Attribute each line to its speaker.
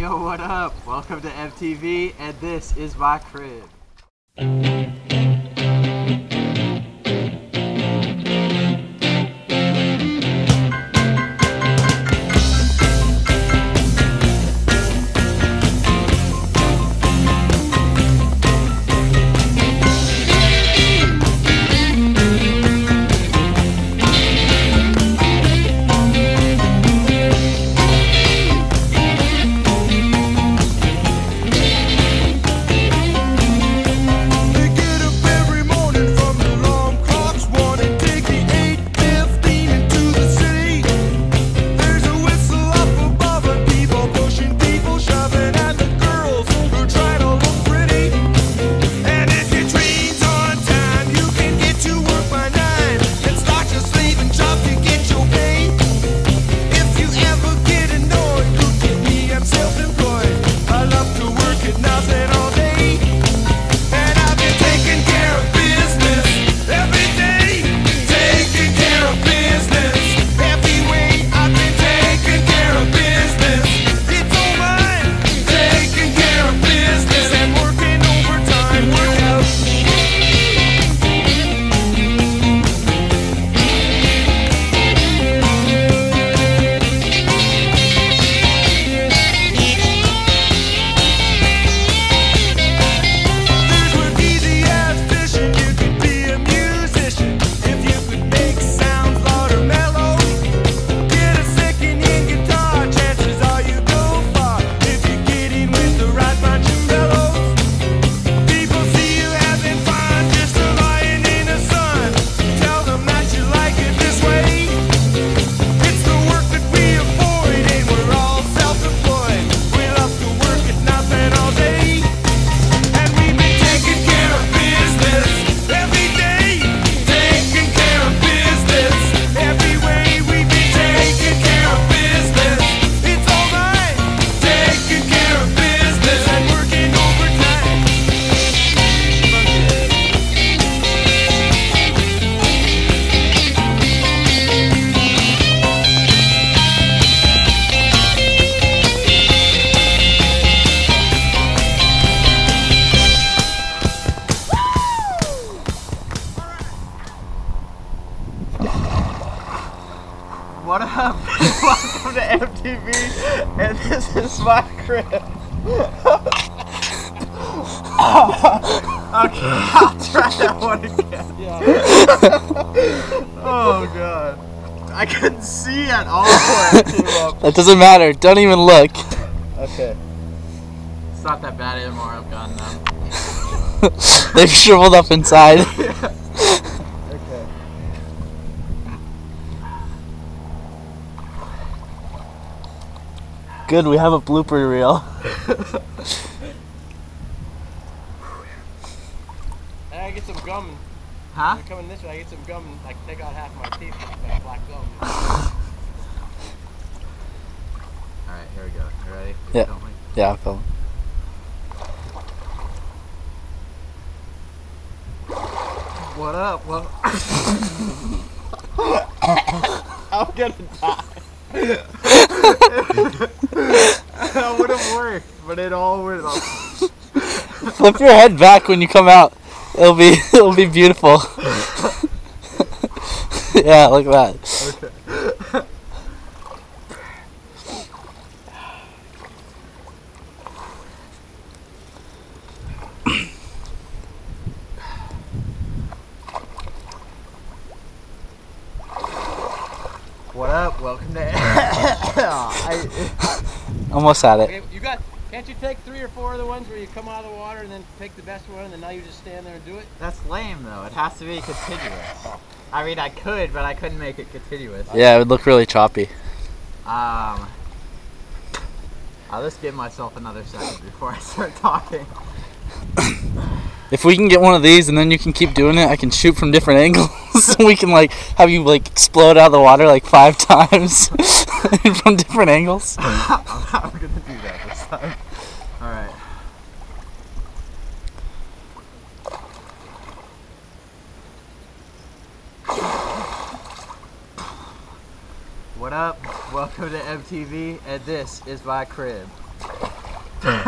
Speaker 1: Yo, what up? Welcome to MTV, and this is my crib. What up? Welcome to MTV, and this is my crib. okay, I'll try that one again. oh god. I couldn't see at all where it came up.
Speaker 2: That doesn't matter. Don't even look.
Speaker 1: Okay. It's not that bad anymore, I've gotten them.
Speaker 2: They're shriveled up inside.
Speaker 1: Okay.
Speaker 2: Good, we have a blooper reel.
Speaker 3: And I get some gum.
Speaker 1: Huh?
Speaker 3: When coming this way, I get some gum. and I take out half my teeth with that black gum.
Speaker 1: Alright, here we go. You ready?
Speaker 2: Yeah.
Speaker 1: Filming?
Speaker 2: Yeah, Phil.
Speaker 1: What up? Well, I'm gonna die. That would have worked, but it all would have.
Speaker 2: Flip your head back when you come out. It'll be it'll be beautiful. yeah, like that.
Speaker 1: What up? Welcome to. I,
Speaker 2: Almost had it.
Speaker 3: Okay, you got. Can't you take three or four of the ones where you come out of the water and then take the best one and then now you just stand there and do it?
Speaker 1: that's lame though. It has to be continuous. I mean, I could, but I couldn't make it continuous.
Speaker 2: Yeah, it would look really choppy.
Speaker 1: Um. I'll just give myself another second before I start talking.
Speaker 2: If we can get one of these and then you can keep doing it, I can shoot from different angles. we can like have you like explode out of the water like five times from different angles.
Speaker 1: I'm not gonna do that this time. Alright. What up? Welcome to MTV, and this is my crib.
Speaker 2: Bro.